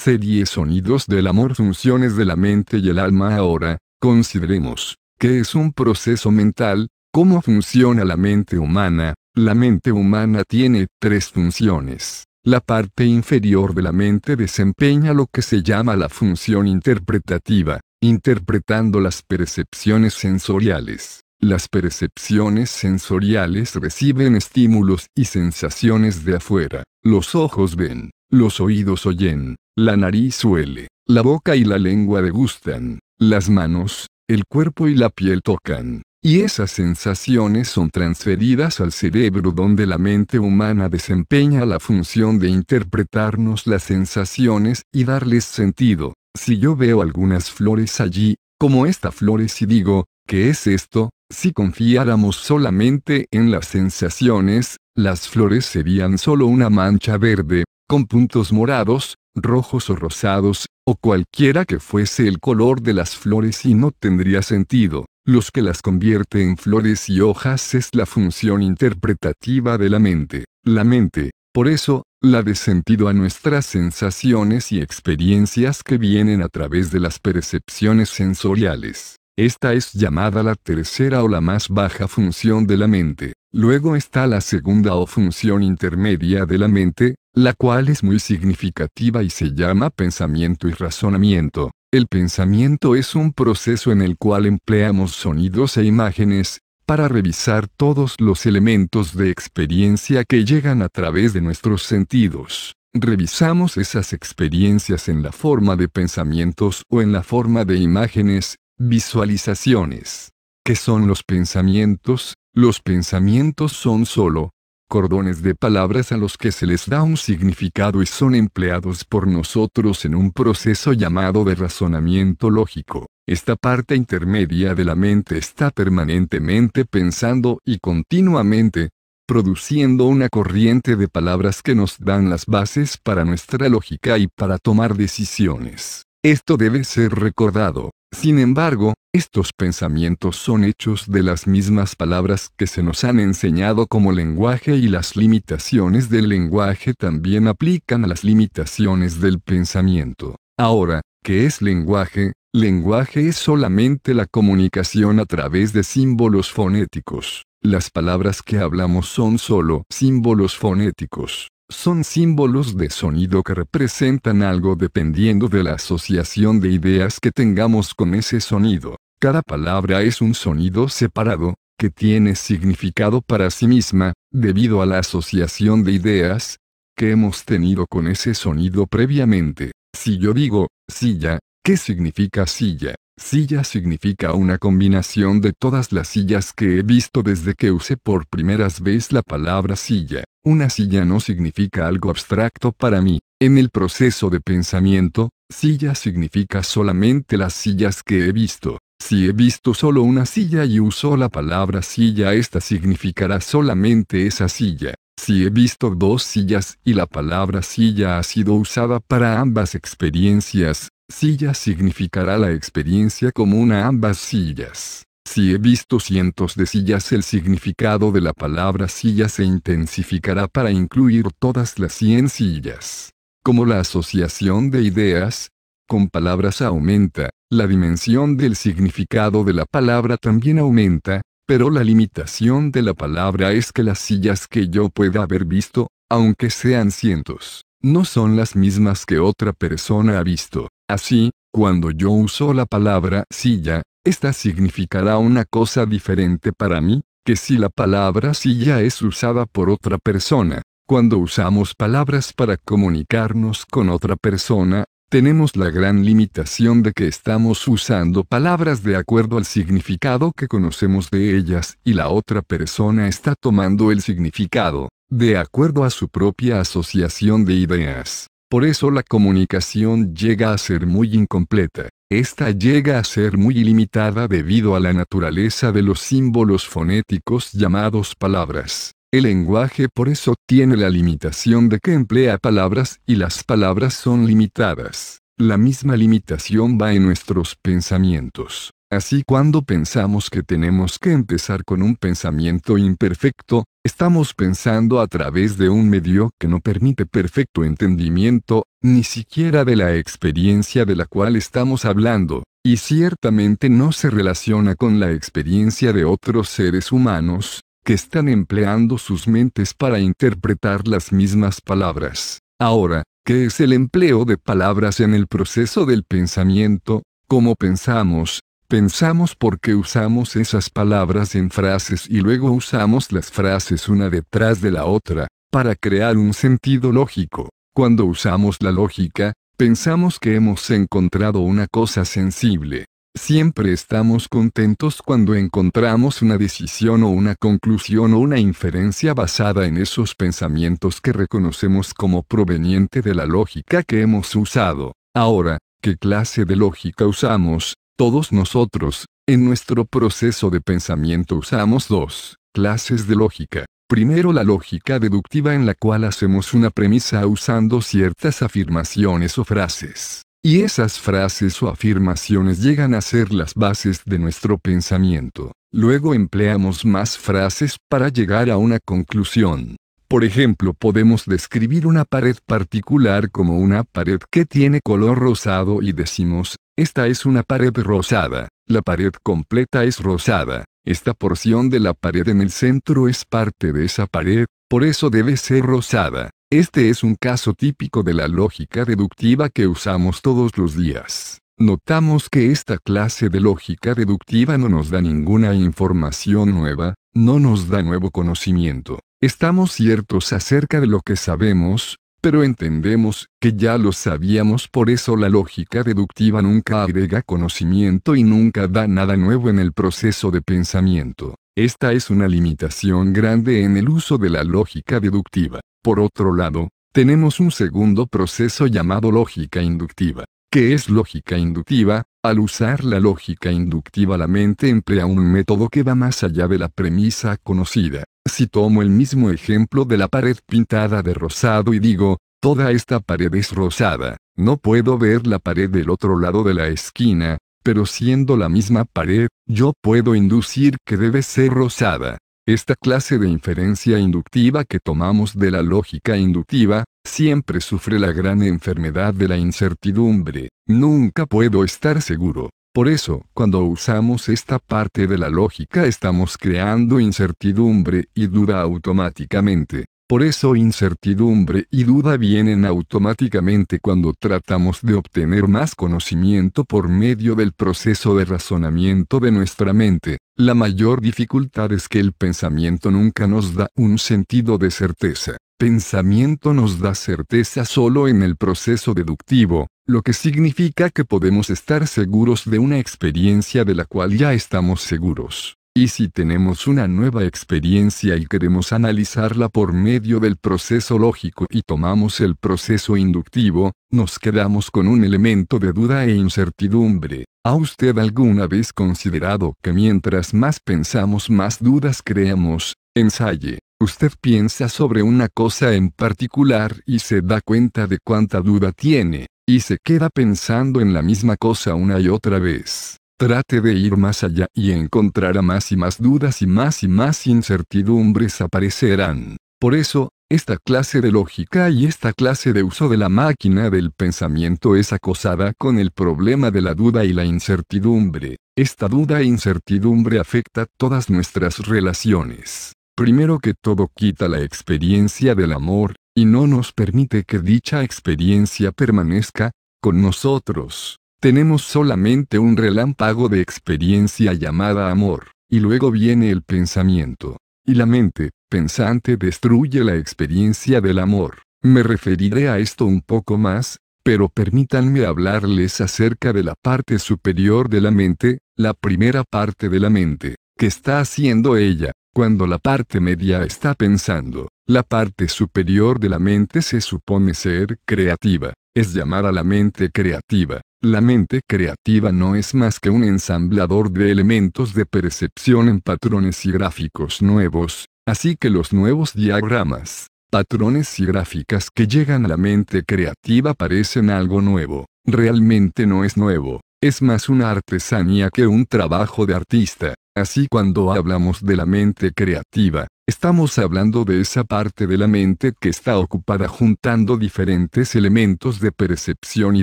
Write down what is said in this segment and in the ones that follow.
Serie Sonidos del Amor Funciones de la Mente y el Alma Ahora, consideremos, ¿qué es un proceso mental? ¿Cómo funciona la mente humana? La mente humana tiene tres funciones. La parte inferior de la mente desempeña lo que se llama la función interpretativa, interpretando las percepciones sensoriales. Las percepciones sensoriales reciben estímulos y sensaciones de afuera. Los ojos ven, los oídos oyen, la nariz huele, la boca y la lengua degustan, las manos, el cuerpo y la piel tocan. Y esas sensaciones son transferidas al cerebro donde la mente humana desempeña la función de interpretarnos las sensaciones y darles sentido. Si yo veo algunas flores allí, como esta flores y digo, ¿qué es esto? Si confiáramos solamente en las sensaciones, las flores serían solo una mancha verde, con puntos morados, rojos o rosados, o cualquiera que fuese el color de las flores y no tendría sentido. Los que las convierte en flores y hojas es la función interpretativa de la mente. La mente, por eso, la de sentido a nuestras sensaciones y experiencias que vienen a través de las percepciones sensoriales. Esta es llamada la tercera o la más baja función de la mente. Luego está la segunda o función intermedia de la mente, la cual es muy significativa y se llama pensamiento y razonamiento. El pensamiento es un proceso en el cual empleamos sonidos e imágenes, para revisar todos los elementos de experiencia que llegan a través de nuestros sentidos. Revisamos esas experiencias en la forma de pensamientos o en la forma de imágenes, visualizaciones. ¿Qué son los pensamientos? Los pensamientos son solo, cordones de palabras a los que se les da un significado y son empleados por nosotros en un proceso llamado de razonamiento lógico. Esta parte intermedia de la mente está permanentemente pensando y continuamente produciendo una corriente de palabras que nos dan las bases para nuestra lógica y para tomar decisiones. Esto debe ser recordado. Sin embargo, estos pensamientos son hechos de las mismas palabras que se nos han enseñado como lenguaje y las limitaciones del lenguaje también aplican a las limitaciones del pensamiento. Ahora, ¿qué es lenguaje? Lenguaje es solamente la comunicación a través de símbolos fonéticos. Las palabras que hablamos son solo símbolos fonéticos son símbolos de sonido que representan algo dependiendo de la asociación de ideas que tengamos con ese sonido. Cada palabra es un sonido separado, que tiene significado para sí misma, debido a la asociación de ideas que hemos tenido con ese sonido previamente. Si yo digo, silla, ¿qué significa silla? Silla significa una combinación de todas las sillas que he visto desde que usé por primeras vez la palabra silla. Una silla no significa algo abstracto para mí. En el proceso de pensamiento, silla significa solamente las sillas que he visto. Si he visto solo una silla y uso la palabra silla, esta significará solamente esa silla. Si he visto dos sillas y la palabra silla ha sido usada para ambas experiencias, silla significará la experiencia común a ambas sillas. Si he visto cientos de sillas, el significado de la palabra silla se intensificará para incluir todas las cien sillas. Como la asociación de ideas, con palabras aumenta, la dimensión del significado de la palabra también aumenta, pero la limitación de la palabra es que las sillas que yo pueda haber visto, aunque sean cientos, no son las mismas que otra persona ha visto. Así, cuando yo uso la palabra silla, esta significará una cosa diferente para mí, que si la palabra silla es usada por otra persona. Cuando usamos palabras para comunicarnos con otra persona, tenemos la gran limitación de que estamos usando palabras de acuerdo al significado que conocemos de ellas y la otra persona está tomando el significado, de acuerdo a su propia asociación de ideas. Por eso la comunicación llega a ser muy incompleta. Esta llega a ser muy ilimitada debido a la naturaleza de los símbolos fonéticos llamados palabras. El lenguaje por eso tiene la limitación de que emplea palabras y las palabras son limitadas. La misma limitación va en nuestros pensamientos. Así cuando pensamos que tenemos que empezar con un pensamiento imperfecto, estamos pensando a través de un medio que no permite perfecto entendimiento, ni siquiera de la experiencia de la cual estamos hablando, y ciertamente no se relaciona con la experiencia de otros seres humanos, que están empleando sus mentes para interpretar las mismas palabras. Ahora, ¿qué es el empleo de palabras en el proceso del pensamiento? ¿Cómo pensamos? Pensamos porque usamos esas palabras en frases y luego usamos las frases una detrás de la otra, para crear un sentido lógico. Cuando usamos la lógica, pensamos que hemos encontrado una cosa sensible. Siempre estamos contentos cuando encontramos una decisión o una conclusión o una inferencia basada en esos pensamientos que reconocemos como proveniente de la lógica que hemos usado. Ahora, ¿qué clase de lógica usamos? Todos nosotros, en nuestro proceso de pensamiento usamos dos clases de lógica. Primero la lógica deductiva en la cual hacemos una premisa usando ciertas afirmaciones o frases. Y esas frases o afirmaciones llegan a ser las bases de nuestro pensamiento. Luego empleamos más frases para llegar a una conclusión. Por ejemplo, podemos describir una pared particular como una pared que tiene color rosado y decimos, esta es una pared rosada, la pared completa es rosada, esta porción de la pared en el centro es parte de esa pared, por eso debe ser rosada. Este es un caso típico de la lógica deductiva que usamos todos los días. Notamos que esta clase de lógica deductiva no nos da ninguna información nueva, no nos da nuevo conocimiento. Estamos ciertos acerca de lo que sabemos, pero entendemos que ya lo sabíamos, por eso la lógica deductiva nunca agrega conocimiento y nunca da nada nuevo en el proceso de pensamiento. Esta es una limitación grande en el uso de la lógica deductiva. Por otro lado, tenemos un segundo proceso llamado lógica inductiva. ¿Qué es lógica inductiva? Al usar la lógica inductiva la mente emplea un método que va más allá de la premisa conocida. Si tomo el mismo ejemplo de la pared pintada de rosado y digo, toda esta pared es rosada, no puedo ver la pared del otro lado de la esquina, pero siendo la misma pared, yo puedo inducir que debe ser rosada. Esta clase de inferencia inductiva que tomamos de la lógica inductiva, siempre sufre la gran enfermedad de la incertidumbre. Nunca puedo estar seguro. Por eso, cuando usamos esta parte de la lógica estamos creando incertidumbre y duda automáticamente. Por eso incertidumbre y duda vienen automáticamente cuando tratamos de obtener más conocimiento por medio del proceso de razonamiento de nuestra mente. La mayor dificultad es que el pensamiento nunca nos da un sentido de certeza. Pensamiento nos da certeza solo en el proceso deductivo, lo que significa que podemos estar seguros de una experiencia de la cual ya estamos seguros. Y si tenemos una nueva experiencia y queremos analizarla por medio del proceso lógico y tomamos el proceso inductivo, nos quedamos con un elemento de duda e incertidumbre. ¿Ha usted alguna vez considerado que mientras más pensamos más dudas creamos? Ensaye. Usted piensa sobre una cosa en particular y se da cuenta de cuánta duda tiene y se queda pensando en la misma cosa una y otra vez. Trate de ir más allá y encontrará más y más dudas y más y más incertidumbres aparecerán. Por eso, esta clase de lógica y esta clase de uso de la máquina del pensamiento es acosada con el problema de la duda y la incertidumbre. Esta duda e incertidumbre afecta todas nuestras relaciones. Primero que todo quita la experiencia del amor, y no nos permite que dicha experiencia permanezca con nosotros. Tenemos solamente un relámpago de experiencia llamada amor, y luego viene el pensamiento. Y la mente, pensante, destruye la experiencia del amor. Me referiré a esto un poco más, pero permítanme hablarles acerca de la parte superior de la mente, la primera parte de la mente, que está haciendo ella, cuando la parte media está pensando. La parte superior de la mente se supone ser creativa, es llamada la mente creativa. La mente creativa no es más que un ensamblador de elementos de percepción en patrones y gráficos nuevos, así que los nuevos diagramas, patrones y gráficas que llegan a la mente creativa parecen algo nuevo. Realmente no es nuevo, es más una artesanía que un trabajo de artista. Así cuando hablamos de la mente creativa, estamos hablando de esa parte de la mente que está ocupada juntando diferentes elementos de percepción y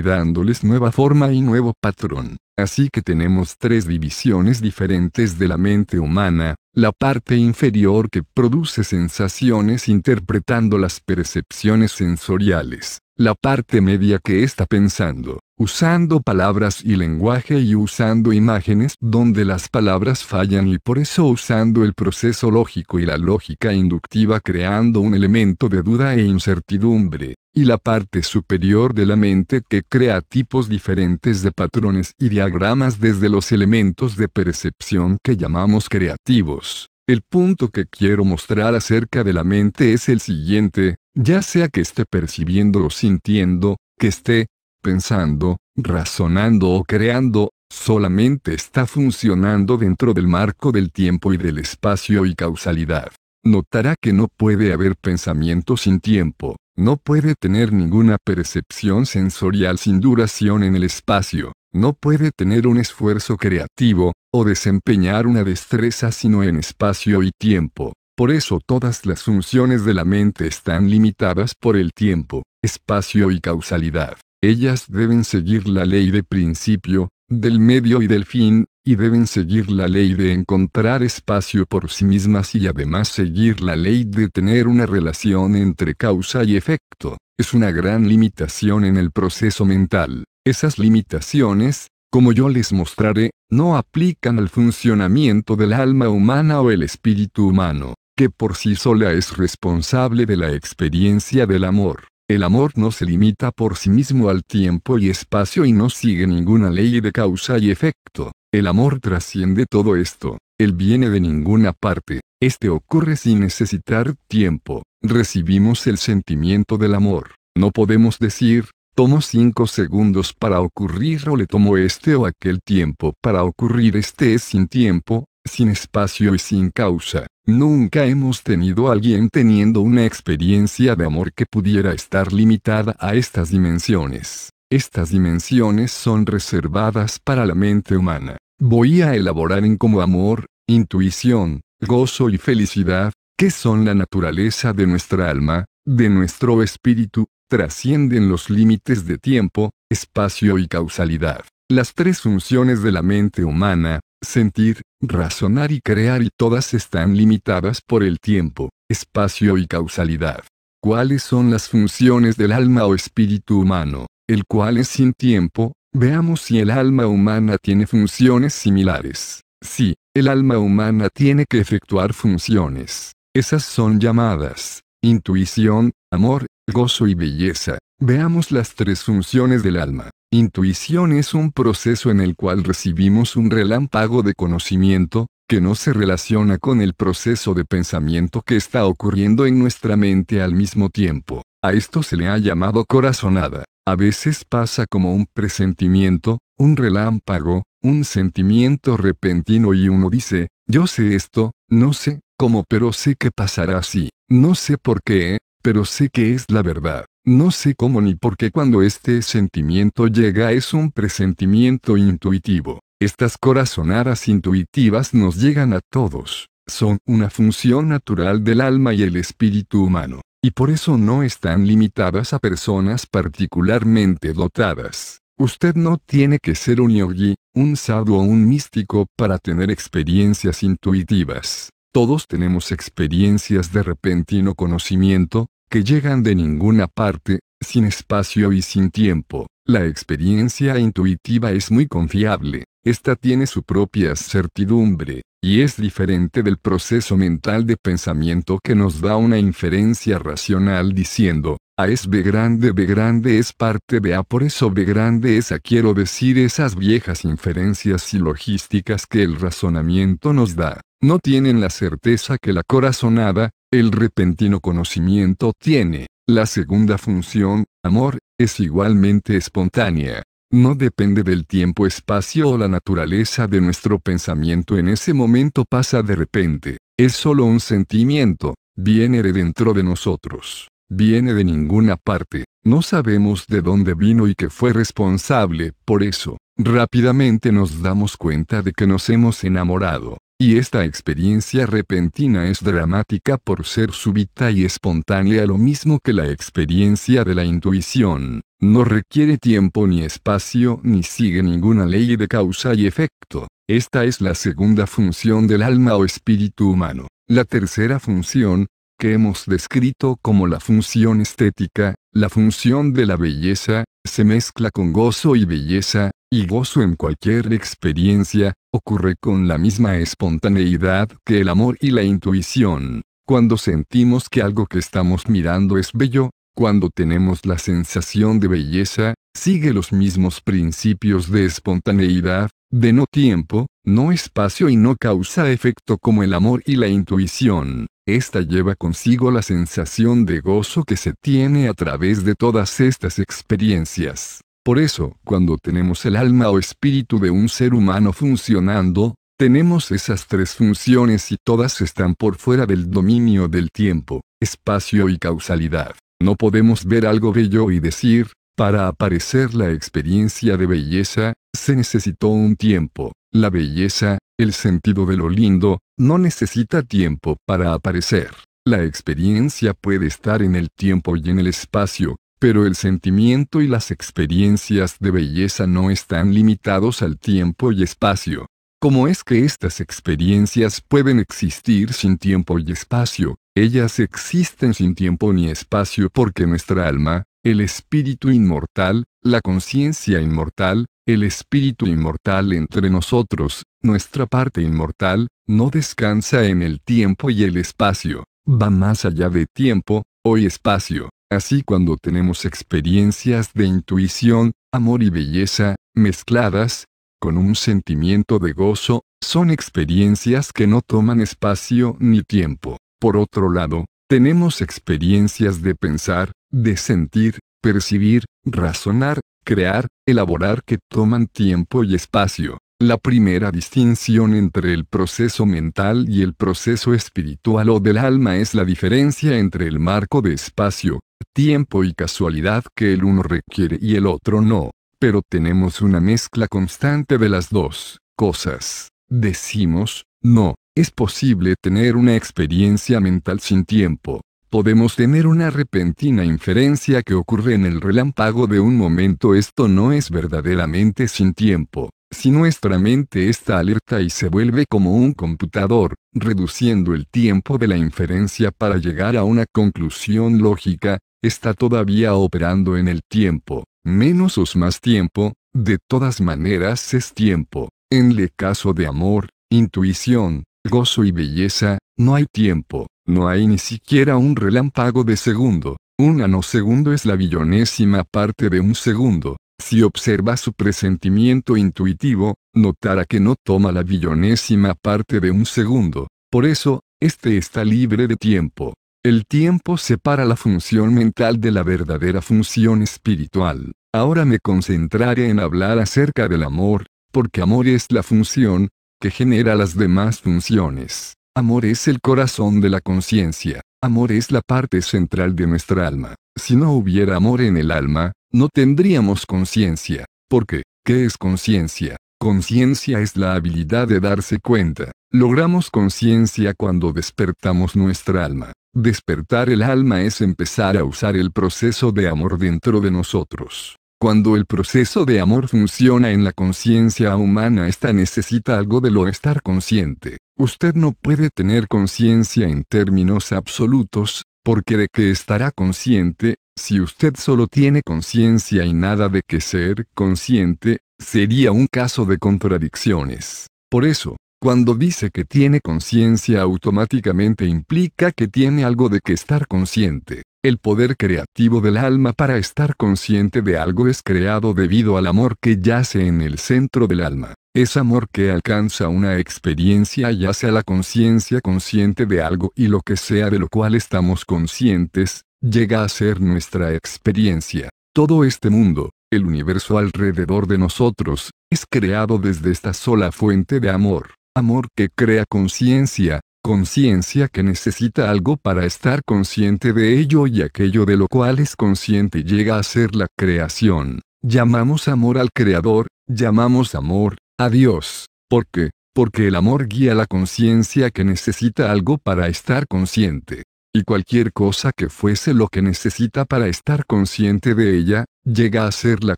dándoles nueva forma y nuevo patrón. Así que tenemos tres divisiones diferentes de la mente humana, la parte inferior que produce sensaciones interpretando las percepciones sensoriales, la parte media que está pensando, usando palabras y lenguaje y usando imágenes donde las palabras fallan y por eso usando el proceso lógico y la lógica inductiva creando un elemento de duda e incertidumbre, y la parte superior de la mente que crea tipos diferentes de patrones y diagramas desde los elementos de percepción que llamamos creativos. El punto que quiero mostrar acerca de la mente es el siguiente, ya sea que esté percibiendo o sintiendo, que esté pensando, razonando o creando, solamente está funcionando dentro del marco del tiempo y del espacio y causalidad. Notará que no puede haber pensamiento sin tiempo, no puede tener ninguna percepción sensorial sin duración en el espacio, no puede tener un esfuerzo creativo, o desempeñar una destreza sino en espacio y tiempo. Por eso todas las funciones de la mente están limitadas por el tiempo, espacio y causalidad. Ellas deben seguir la ley de principio, del medio y del fin, y deben seguir la ley de encontrar espacio por sí mismas y además seguir la ley de tener una relación entre causa y efecto. Es una gran limitación en el proceso mental. Esas limitaciones, como yo les mostraré, no aplican al funcionamiento del alma humana o el espíritu humano, que por sí sola es responsable de la experiencia del amor. El amor no se limita por sí mismo al tiempo y espacio y no sigue ninguna ley de causa y efecto. El amor trasciende todo esto. Él viene de ninguna parte. Este ocurre sin necesitar tiempo. Recibimos el sentimiento del amor. No podemos decir, Tomo cinco segundos para ocurrir o le tomo este o aquel tiempo para ocurrir este es sin tiempo, sin espacio y sin causa. Nunca hemos tenido a alguien teniendo una experiencia de amor que pudiera estar limitada a estas dimensiones. Estas dimensiones son reservadas para la mente humana. Voy a elaborar en como amor, intuición, gozo y felicidad, que son la naturaleza de nuestra alma, de nuestro espíritu, trascienden los límites de tiempo, espacio y causalidad. Las tres funciones de la mente humana, sentir, razonar y crear y todas están limitadas por el tiempo, espacio y causalidad. ¿Cuáles son las funciones del alma o espíritu humano, el cual es sin tiempo? Veamos si el alma humana tiene funciones similares. Sí, el alma humana tiene que efectuar funciones. Esas son llamadas intuición, amor, gozo y belleza. Veamos las tres funciones del alma. Intuición es un proceso en el cual recibimos un relámpago de conocimiento, que no se relaciona con el proceso de pensamiento que está ocurriendo en nuestra mente al mismo tiempo. A esto se le ha llamado corazonada. A veces pasa como un presentimiento, un relámpago, un sentimiento repentino y uno dice, yo sé esto, no sé cómo pero sé que pasará así. No sé por qué, pero sé que es la verdad. No sé cómo ni por qué cuando este sentimiento llega es un presentimiento intuitivo. Estas corazonadas intuitivas nos llegan a todos. Son una función natural del alma y el espíritu humano. Y por eso no están limitadas a personas particularmente dotadas. Usted no tiene que ser un yogi, un sadhu o un místico para tener experiencias intuitivas. Todos tenemos experiencias de repentino conocimiento, que llegan de ninguna parte, sin espacio y sin tiempo. La experiencia intuitiva es muy confiable, esta tiene su propia certidumbre, y es diferente del proceso mental de pensamiento que nos da una inferencia racional diciendo, A es B grande, B grande es parte de A, por eso B grande es A. Quiero decir esas viejas inferencias y logísticas que el razonamiento nos da, no tienen la certeza que la corazonada, el repentino conocimiento tiene. La segunda función, amor, es igualmente espontánea. No depende del tiempo, espacio o la naturaleza de nuestro pensamiento en ese momento pasa de repente. Es solo un sentimiento, viene de dentro de nosotros. Viene de ninguna parte, no sabemos de dónde vino y que fue responsable, por eso, rápidamente nos damos cuenta de que nos hemos enamorado. Y esta experiencia repentina es dramática por ser súbita y espontánea lo mismo que la experiencia de la intuición. No requiere tiempo ni espacio ni sigue ninguna ley de causa y efecto. Esta es la segunda función del alma o espíritu humano. La tercera función, que hemos descrito como la función estética, la función de la belleza, se mezcla con gozo y belleza, y gozo en cualquier experiencia, ocurre con la misma espontaneidad que el amor y la intuición. Cuando sentimos que algo que estamos mirando es bello, cuando tenemos la sensación de belleza, sigue los mismos principios de espontaneidad, de no tiempo, no espacio y no causa efecto como el amor y la intuición. Esta lleva consigo la sensación de gozo que se tiene a través de todas estas experiencias. Por eso, cuando tenemos el alma o espíritu de un ser humano funcionando, tenemos esas tres funciones y todas están por fuera del dominio del tiempo, espacio y causalidad. No podemos ver algo bello y decir, para aparecer la experiencia de belleza, se necesitó un tiempo. La belleza, el sentido de lo lindo, no necesita tiempo para aparecer. La experiencia puede estar en el tiempo y en el espacio, pero el sentimiento y las experiencias de belleza no están limitados al tiempo y espacio. ¿Cómo es que estas experiencias pueden existir sin tiempo y espacio? Ellas existen sin tiempo ni espacio porque nuestra alma, el espíritu inmortal, la conciencia inmortal, el espíritu inmortal entre nosotros, nuestra parte inmortal, no descansa en el tiempo y el espacio, va más allá de tiempo, o espacio. Así cuando tenemos experiencias de intuición, amor y belleza, mezcladas, con un sentimiento de gozo, son experiencias que no toman espacio ni tiempo. Por otro lado, tenemos experiencias de pensar, de sentir, percibir, razonar, crear, elaborar que toman tiempo y espacio. La primera distinción entre el proceso mental y el proceso espiritual o del alma es la diferencia entre el marco de espacio, tiempo y casualidad que el uno requiere y el otro no. Pero tenemos una mezcla constante de las dos cosas. Decimos, no, es posible tener una experiencia mental sin tiempo. Podemos tener una repentina inferencia que ocurre en el relámpago de un momento. Esto no es verdaderamente sin tiempo. Si nuestra mente está alerta y se vuelve como un computador, reduciendo el tiempo de la inferencia para llegar a una conclusión lógica, está todavía operando en el tiempo. Menos o más tiempo, de todas maneras es tiempo. En el caso de amor, intuición, gozo y belleza, no hay tiempo, no hay ni siquiera un relámpago de segundo. Un nanosegundo es la billonésima parte de un segundo. Si observa su presentimiento intuitivo, notará que no toma la billonésima parte de un segundo. Por eso, este está libre de tiempo. El tiempo separa la función mental de la verdadera función espiritual. Ahora me concentraré en hablar acerca del amor, porque amor es la función, que genera las demás funciones. Amor es el corazón de la conciencia. Amor es la parte central de nuestra alma. Si no hubiera amor en el alma, no tendríamos conciencia. ¿Por qué? ¿Qué es conciencia? Conciencia es la habilidad de darse cuenta. Logramos conciencia cuando despertamos nuestra alma. Despertar el alma es empezar a usar el proceso de amor dentro de nosotros. Cuando el proceso de amor funciona en la conciencia humana, esta necesita algo de lo estar consciente. Usted no puede tener conciencia en términos absolutos, porque de que estará consciente, si usted solo tiene conciencia y nada de que ser consciente, sería un caso de contradicciones. Por eso, cuando dice que tiene conciencia automáticamente implica que tiene algo de que estar consciente. El poder creativo del alma para estar consciente de algo es creado debido al amor que yace en el centro del alma. Es amor que alcanza una experiencia yace a la conciencia consciente de algo y lo que sea de lo cual estamos conscientes, llega a ser nuestra experiencia. Todo este mundo, el universo alrededor de nosotros, es creado desde esta sola fuente de amor. Amor que crea conciencia, conciencia que necesita algo para estar consciente de ello y aquello de lo cual es consciente llega a ser la creación. Llamamos amor al Creador, llamamos amor a Dios. ¿Por qué? Porque el amor guía la conciencia que necesita algo para estar consciente. Y cualquier cosa que fuese lo que necesita para estar consciente de ella, llega a ser la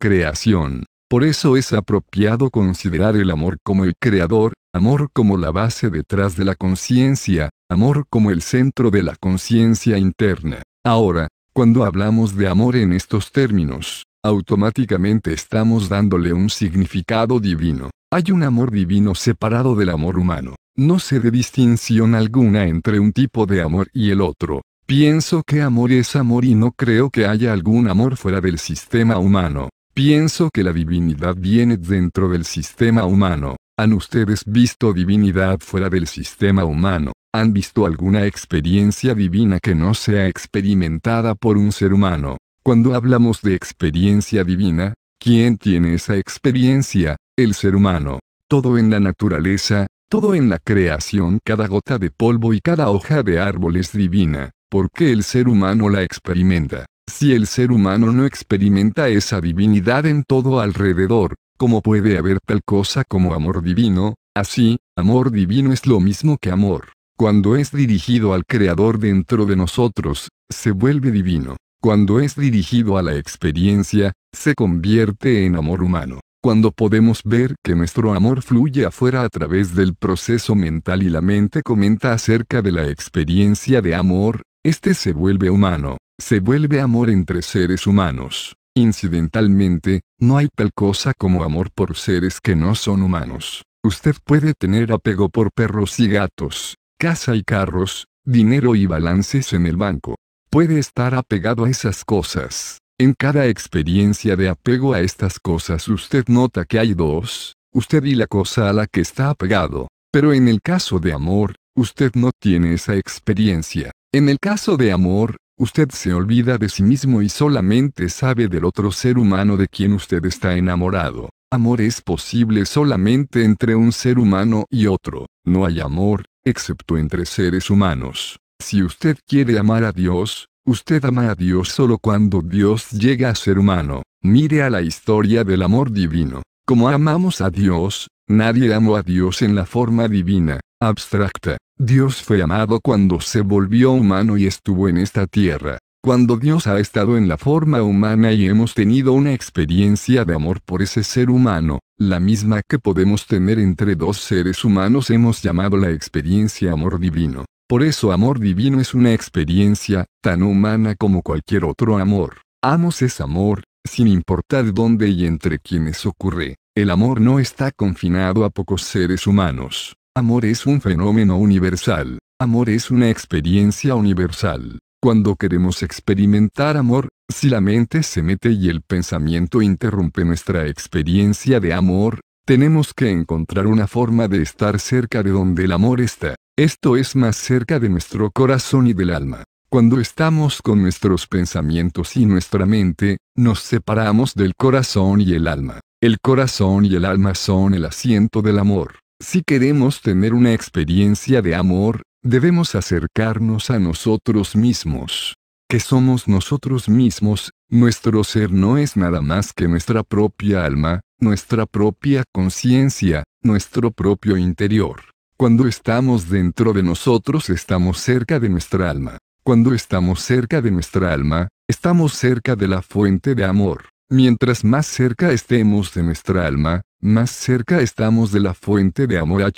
creación. Por eso es apropiado considerar el amor como el creador, amor como la base detrás de la conciencia, amor como el centro de la conciencia interna. Ahora, cuando hablamos de amor en estos términos, automáticamente estamos dándole un significado divino. Hay un amor divino separado del amor humano. No se de distinción alguna entre un tipo de amor y el otro. Pienso que amor es amor y no creo que haya algún amor fuera del sistema humano. Pienso que la divinidad viene dentro del sistema humano. ¿Han ustedes visto divinidad fuera del sistema humano? ¿Han visto alguna experiencia divina que no sea experimentada por un ser humano? Cuando hablamos de experiencia divina, ¿quién tiene esa experiencia? El ser humano. Todo en la naturaleza, todo en la creación, cada gota de polvo y cada hoja de árbol es divina, porque el ser humano la experimenta. Si el ser humano no experimenta esa divinidad en todo alrededor, ¿cómo puede haber tal cosa como amor divino? Así, amor divino es lo mismo que amor. Cuando es dirigido al Creador dentro de nosotros, se vuelve divino. Cuando es dirigido a la experiencia, se convierte en amor humano. Cuando podemos ver que nuestro amor fluye afuera a través del proceso mental y la mente comenta acerca de la experiencia de amor, este se vuelve humano, se vuelve amor entre seres humanos. Incidentalmente, no hay tal cosa como amor por seres que no son humanos. Usted puede tener apego por perros y gatos, casa y carros, dinero y balances en el banco puede estar apegado a esas cosas. En cada experiencia de apego a estas cosas usted nota que hay dos, usted y la cosa a la que está apegado. Pero en el caso de amor, usted no tiene esa experiencia. En el caso de amor, usted se olvida de sí mismo y solamente sabe del otro ser humano de quien usted está enamorado. Amor es posible solamente entre un ser humano y otro. No hay amor, excepto entre seres humanos. Si usted quiere amar a Dios, usted ama a Dios solo cuando Dios llega a ser humano. Mire a la historia del amor divino. Como amamos a Dios, nadie amó a Dios en la forma divina, abstracta. Dios fue amado cuando se volvió humano y estuvo en esta tierra. Cuando Dios ha estado en la forma humana y hemos tenido una experiencia de amor por ese ser humano, la misma que podemos tener entre dos seres humanos hemos llamado la experiencia amor divino. Por eso amor divino es una experiencia, tan humana como cualquier otro amor. Amos es amor, sin importar dónde y entre quienes ocurre. El amor no está confinado a pocos seres humanos. Amor es un fenómeno universal. Amor es una experiencia universal. Cuando queremos experimentar amor, si la mente se mete y el pensamiento interrumpe nuestra experiencia de amor, tenemos que encontrar una forma de estar cerca de donde el amor está. Esto es más cerca de nuestro corazón y del alma. Cuando estamos con nuestros pensamientos y nuestra mente, nos separamos del corazón y el alma. El corazón y el alma son el asiento del amor. Si queremos tener una experiencia de amor, debemos acercarnos a nosotros mismos. Que somos nosotros mismos, nuestro ser no es nada más que nuestra propia alma, nuestra propia conciencia, nuestro propio interior. Cuando estamos dentro de nosotros estamos cerca de nuestra alma. Cuando estamos cerca de nuestra alma, estamos cerca de la fuente de amor. Mientras más cerca estemos de nuestra alma, más cerca estamos de la fuente de amor.